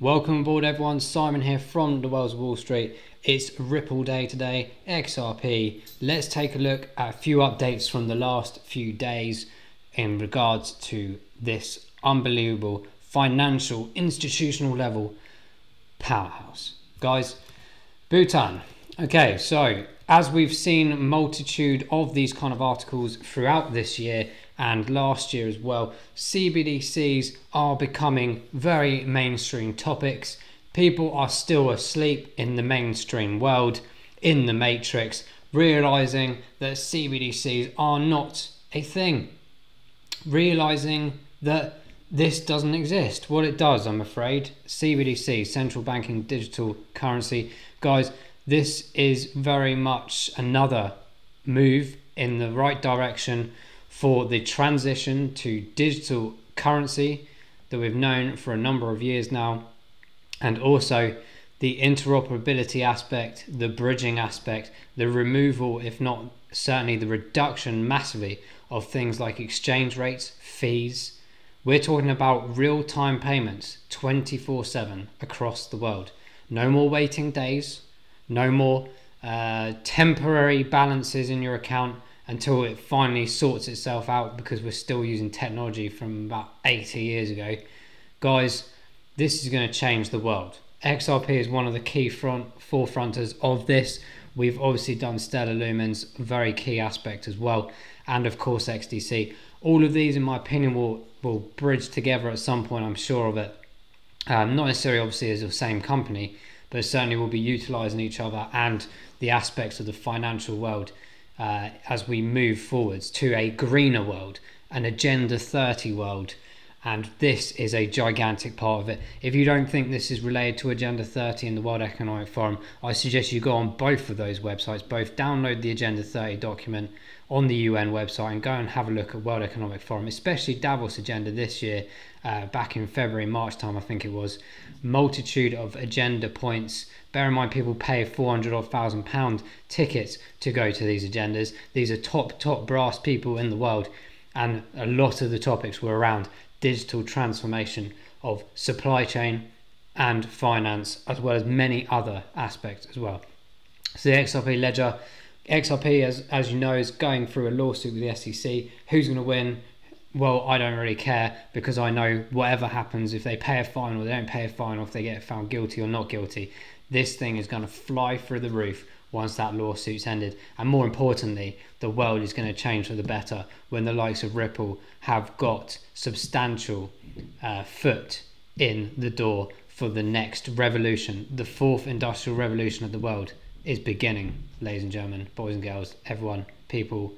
Welcome aboard, everyone. Simon here from the Whales Wall Street. It's Ripple Day today, XRP. Let's take a look at a few updates from the last few days in regards to this unbelievable financial institutional level powerhouse. Guys, Bhutan. Okay, so as we've seen multitude of these kind of articles throughout this year and last year as well, CBDCs are becoming very mainstream topics. People are still asleep in the mainstream world, in the matrix, realizing that CBDCs are not a thing. Realizing that this doesn't exist. What it does, I'm afraid, CBDC, central banking digital currency, guys, this is very much another move in the right direction for the transition to digital currency that we've known for a number of years now, and also the interoperability aspect, the bridging aspect, the removal, if not certainly the reduction massively of things like exchange rates, fees. We're talking about real time payments 24 7 across the world. No more waiting days, no more uh, temporary balances in your account until it finally sorts itself out because we're still using technology from about 80 years ago. Guys, this is going to change the world. XRP is one of the key front forefronters of this. We've obviously done Stellar Lumens, very key aspect as well, and of course XDC. All of these, in my opinion, will will bridge together at some point. I'm sure of it. Um, not necessarily, obviously, as the same company, but certainly will be utilizing each other and the aspects of the financial world uh, as we move forwards to a greener world, an Agenda 30 world. And this is a gigantic part of it. If you don't think this is related to Agenda 30 and the World Economic Forum, I suggest you go on both of those websites, both download the Agenda 30 document on the UN website and go and have a look at World Economic Forum, especially Davos agenda this year, uh, back in February, March time, I think it was. Multitude of agenda points. Bear in mind, people pay 400 or thousand pound tickets to go to these agendas. These are top, top brass people in the world, and a lot of the topics were around digital transformation of supply chain and finance, as well as many other aspects as well. So the XRP ledger XRP, as as you know, is going through a lawsuit with the SEC. Who's going to win? Well, I don't really care because I know whatever happens, if they pay a fine or they don't pay a fine, or if they get found guilty or not guilty, this thing is going to fly through the roof once that lawsuit's ended. And more importantly, the world is going to change for the better when the likes of Ripple have got substantial uh, foot in the door for the next revolution, the fourth industrial revolution of the world is beginning, ladies and gentlemen, boys and girls, everyone, people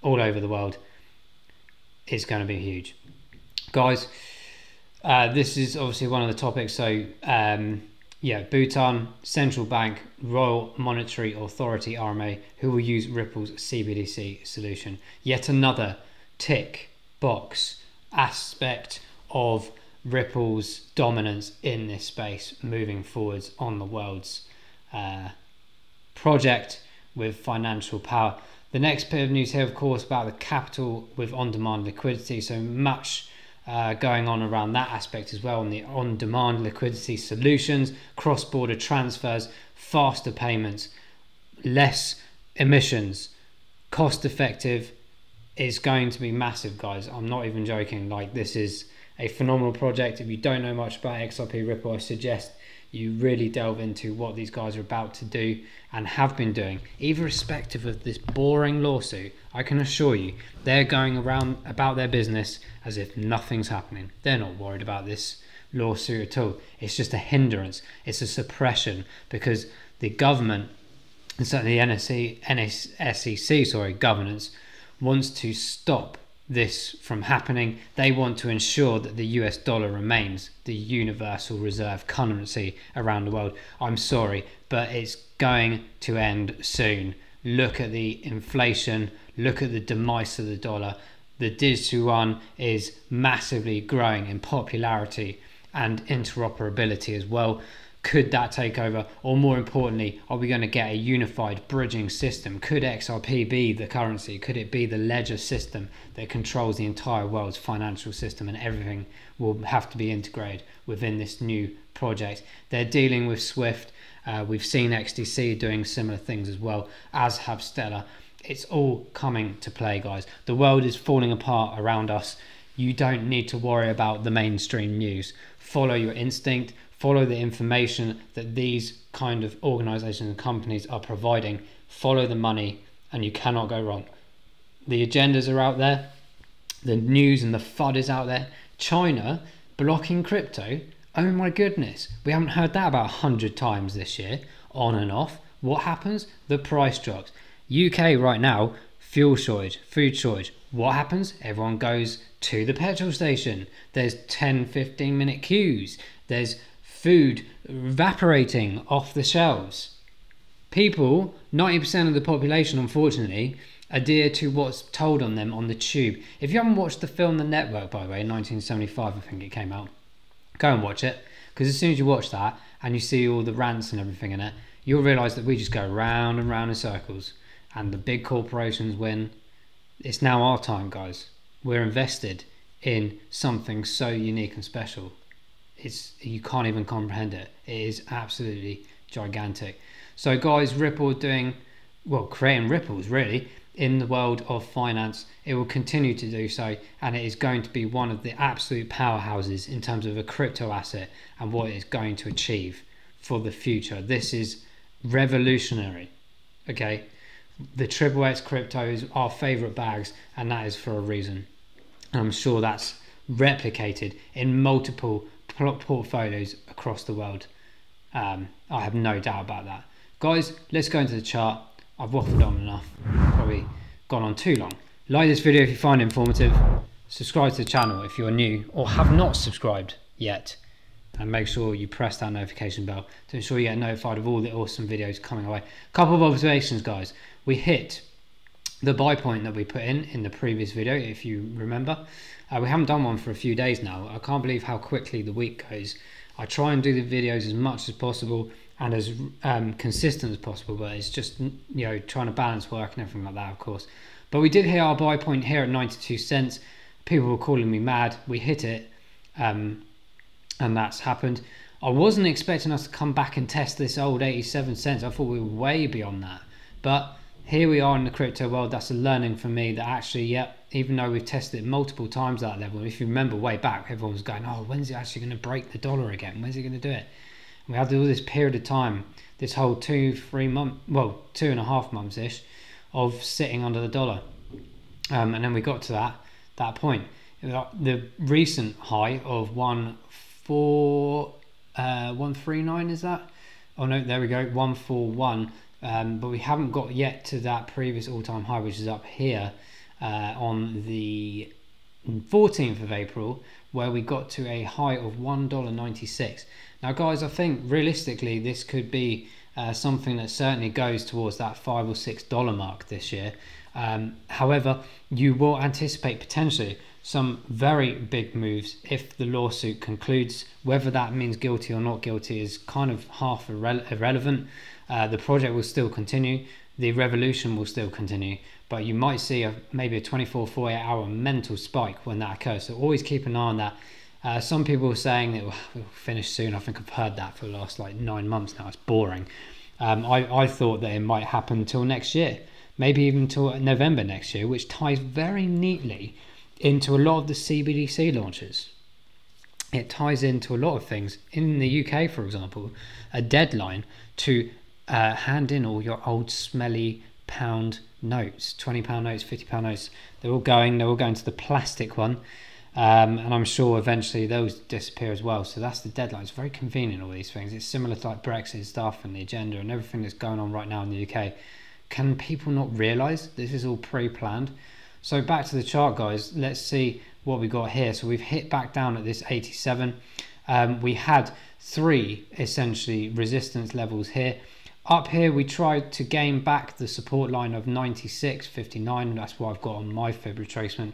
all over the world. It's going to be huge. Guys, uh, this is obviously one of the topics. So, um, yeah, Bhutan Central Bank, Royal Monetary Authority, RMA, who will use Ripple's CBDC solution. Yet another tick box aspect of Ripple's dominance in this space moving forwards on the world's uh, project with financial power. The next bit of news here, of course, about the capital with on demand liquidity. So much uh, going on around that aspect as well on the on demand liquidity solutions, cross border transfers, faster payments, less emissions, cost effective is going to be massive, guys. I'm not even joking. Like, this is a phenomenal project. If you don't know much about XRP Ripple, I suggest you really delve into what these guys are about to do and have been doing, irrespective of this boring lawsuit. I can assure you, they're going around about their business as if nothing's happening. They're not worried about this lawsuit at all. It's just a hindrance, it's a suppression because the government, and certainly the NSC, NSEC, sorry, governance, wants to stop this from happening. They want to ensure that the US dollar remains the universal reserve currency around the world. I'm sorry, but it's going to end soon. Look at the inflation, look at the demise of the dollar. The digital one is massively growing in popularity and interoperability as well. Could that take over? Or more importantly, are we going to get a unified bridging system? Could XRP be the currency? Could it be the ledger system that controls the entire world's financial system and everything will have to be integrated within this new project? They're dealing with Swift. Uh, we've seen XDC doing similar things as well, as have Stellar. It's all coming to play, guys. The world is falling apart around us. You don't need to worry about the mainstream news. Follow your instinct, follow the information that these kind of organizations and companies are providing, follow the money, and you cannot go wrong. The agendas are out there, the news and the FUD is out there. China blocking crypto. Oh my goodness, we haven't heard that about a hundred times this year, on and off. What happens? The price drops. UK right now, fuel shortage, food shortage. What happens? Everyone goes to the petrol station. There's 10, 15 minute queues. There's food evaporating off the shelves. People, 90% of the population, unfortunately, adhere to what's told on them on the tube. If you haven't watched the film The Network, by the way, in 1975, I think it came out, go and watch it. Because as soon as you watch that and you see all the rants and everything in it, you'll realize that we just go round and round in circles and the big corporations win. It's now our time, guys. We're invested in something so unique and special it's you can't even comprehend it. It is absolutely gigantic. So guys, Ripple doing well, creating ripples really in the world of finance. It will continue to do so, and it is going to be one of the absolute powerhouses in terms of a crypto asset and what it's going to achieve for the future. This is revolutionary. Okay, the triple X crypto is our favorite bags, and that is for a reason. And I'm sure that's replicated in multiple portfolios across the world. Um, I have no doubt about that. Guys, let's go into the chart. I've waffled on enough, probably gone on too long. Like this video if you find it informative. Subscribe to the channel if you're new or have not subscribed yet. And make sure you press that notification bell to ensure you get notified of all the awesome videos coming away. Couple of observations, guys. We hit the buy point that we put in in the previous video, if you remember. Uh, we haven't done one for a few days now. I can't believe how quickly the week goes. I try and do the videos as much as possible and as um, consistent as possible, but it's just, you know, trying to balance work and everything like that, of course. But we did hit our buy point here at 92 cents. People were calling me mad. We hit it, um, and that's happened. I wasn't expecting us to come back and test this old 87 cents. I thought we were way beyond that. But here we are in the crypto world. That's a learning for me that actually, yep, even though we've tested it multiple times that level, if you remember way back, everyone was going, oh, when's it actually going to break the dollar again? When's it going to do it? And we had all this period of time, this whole two, three month, well, two and a half months ish, of sitting under the dollar. Um, and then we got to that that point. The recent high of one four uh, one three nine is that? Oh no, there we go, one four one um, but we haven't got yet to that previous all-time high which is up here uh, on the 14th of April where we got to a high of $1.96 now guys I think realistically this could be uh, something that certainly goes towards that five or six dollar mark this year. Um, however you will anticipate potentially some very big moves if the lawsuit concludes. Whether that means guilty or not guilty is kind of half irre irrelevant uh, the project will still continue, the revolution will still continue, but you might see a maybe a 24, 48 hour mental spike when that occurs. So always keep an eye on that. Uh, some people are saying that will we'll finish soon. I think I've heard that for the last like nine months now. It's boring. Um, I, I thought that it might happen until next year, maybe even until November next year, which ties very neatly into a lot of the CBDC launches. It ties into a lot of things. In the UK, for example, a deadline to uh, hand in all your old smelly pound notes 20 pound notes 50 pound notes. They're all going they're all going to the plastic one. Um, and i'm sure eventually those disappear as well. So that's the deadline. It's very convenient all these things. It's similar to like brexit stuff and the agenda and everything that's going on right now in the uk can people not realize this is all pre-planned? So back to the chart guys. Let's see what we got here. So we've hit back down at this 87 um, we had three essentially resistance levels here up here, we tried to gain back the support line of 96.59. That's what I've got on my fib retracement.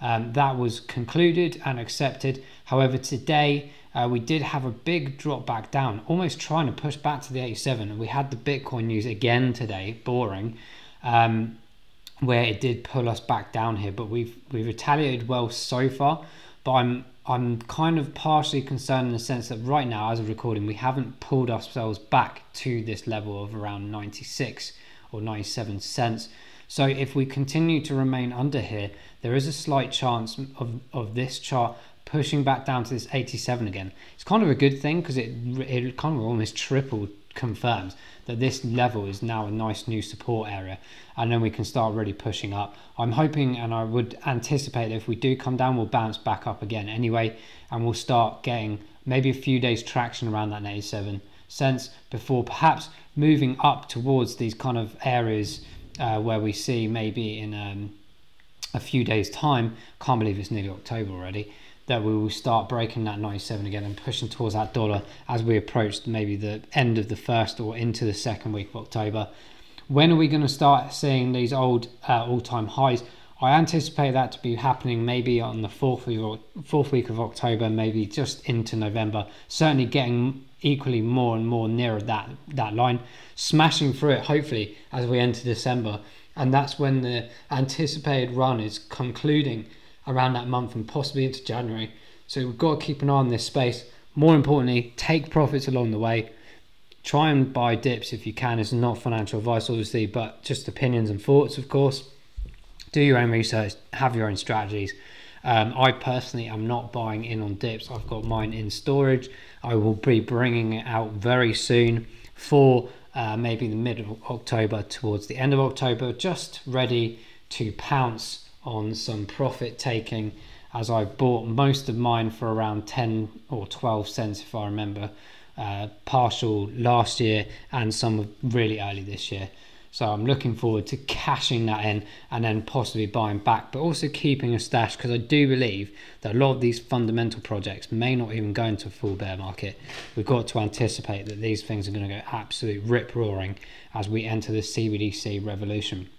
Um, that was concluded and accepted. However, today uh, we did have a big drop back down, almost trying to push back to the 87. And we had the Bitcoin news again today, boring, um, where it did pull us back down here. But we've we've retaliated well so far. But I'm I'm kind of partially concerned in the sense that right now, as of recording, we haven't pulled ourselves back to this level of around 96 or 97 cents. So if we continue to remain under here, there is a slight chance of, of this chart pushing back down to this 87 again. It's kind of a good thing because it, it kind of almost triple confirms that this level is now a nice new support area and then we can start really pushing up. I'm hoping and I would anticipate that if we do come down, we'll bounce back up again anyway and we'll start getting maybe a few days traction around that 87 cents before perhaps moving up towards these kind of areas uh, where we see maybe in um, a few days time can't believe it's nearly october already that we will start breaking that 97 again and pushing towards that dollar as we approach maybe the end of the first or into the second week of october. When are we going to start seeing these old uh, all-time highs? I anticipate that to be happening maybe on the fourth week, fourth week of October, maybe just into November. Certainly getting equally more and more nearer that that line, smashing through it hopefully as we enter December, and that's when the anticipated run is concluding around that month and possibly into January. So we've got to keep an eye on this space. More importantly, take profits along the way. Try and buy dips if you can. It's not financial advice, obviously, but just opinions and thoughts, of course. Do your own research, have your own strategies. Um, I personally am not buying in on dips. I've got mine in storage. I will be bringing it out very soon for uh, maybe the mid of October towards the end of October, just ready to pounce on some profit taking as I bought most of mine for around 10 or 12 cents if I remember uh, partial last year and some really early this year. So I'm looking forward to cashing that in and then possibly buying back, but also keeping a stash because I do believe that a lot of these fundamental projects may not even go into a full bear market. We've got to anticipate that these things are going to go absolute rip roaring as we enter the CBDC revolution.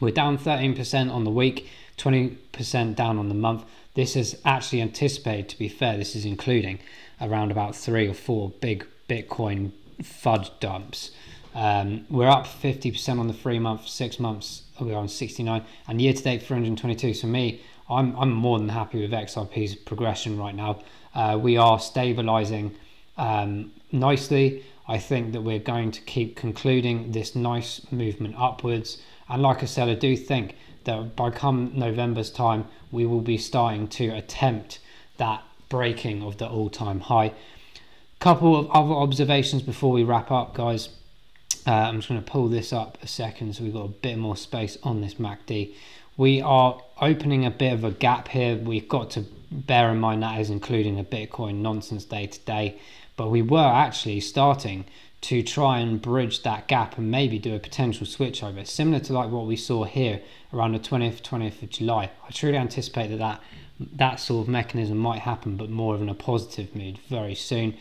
We're down 13% on the week, 20% down on the month. This is actually anticipated to be fair. This is including around about three or four big Bitcoin FUD dumps. Um, we're up 50% on the three month, six months, we're on 69, and year to date 322. So, me, I'm, I'm more than happy with XRP's progression right now. Uh, we are stabilizing um, nicely. I think that we're going to keep concluding this nice movement upwards. And like I said, I do think that by come November's time, we will be starting to attempt that breaking of the all time high. Couple of other observations before we wrap up, guys. Uh, I'm just going to pull this up a second so we've got a bit more space on this MACD. We are opening a bit of a gap here. We've got to bear in mind that is including a Bitcoin nonsense day to day, but we were actually starting to try and bridge that gap and maybe do a potential switch over, similar to like what we saw here around the 20th, 20th of July. I truly anticipate that that, that sort of mechanism might happen, but more of in a positive mood very soon.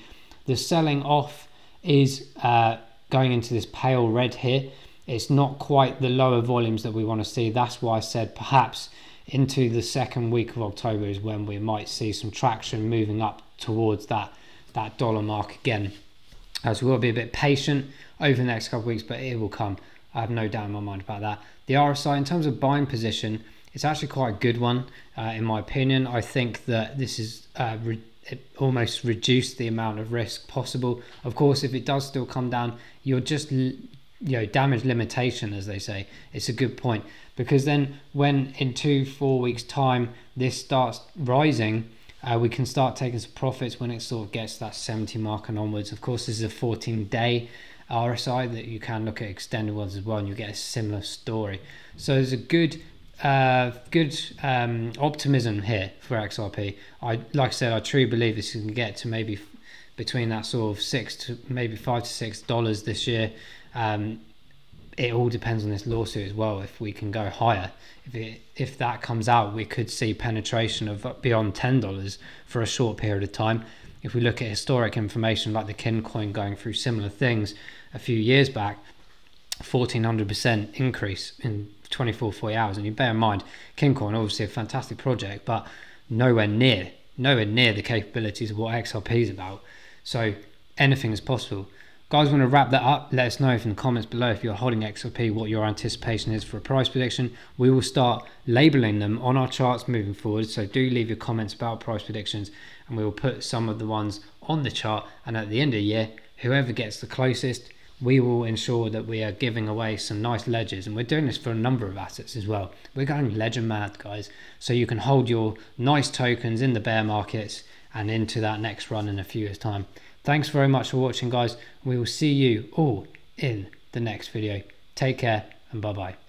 The selling off is uh, going into this pale red here. It's not quite the lower volumes that we want to see. That's why I said perhaps into the second week of October is when we might see some traction moving up towards that, that dollar mark again. Uh, so to be a bit patient over the next couple of weeks, but it will come. I have no doubt in my mind about that. The RSI, in terms of buying position, it's actually quite a good one, uh, in my opinion. I think that this is uh, re- almost reduced the amount of risk possible. Of course, if it does still come down, you're just you know damage limitation, as they say. It's a good point because then when in two four weeks time this starts rising. Uh, we can start taking some profits when it sort of gets that 70 mark and onwards. Of course, this is a 14 day RSI that you can look at extended ones as well, and you get a similar story. So there's a good uh, good um, optimism here for XRP. I like I said, I truly believe this can get to maybe between that sort of six to maybe five to six dollars this year. Um, it all depends on this lawsuit as well. If we can go higher, if it, if that comes out, we could see penetration of beyond ten dollars for a short period of time. If we look at historic information like the Kin coin going through similar things a few years back, fourteen hundred percent increase in 24 40 hours and you bear in mind Kin coin obviously a fantastic project but nowhere near nowhere near the capabilities of what XRP is about. So anything is possible. Guys, want to wrap that up? Let us know in the comments below if you're holding XRP, what your anticipation is for a price prediction. We will start labeling them on our charts moving forward. So do leave your comments about price predictions and we will put some of the ones on the chart. And at the end of the year, whoever gets the closest, we will ensure that we are giving away some nice ledgers. And we're doing this for a number of assets as well. We're going ledger mad, guys. So you can hold your nice tokens in the bear markets and into that next run in a few years' time. Thanks very much for watching, guys. We will see you all in the next video. Take care and bye bye.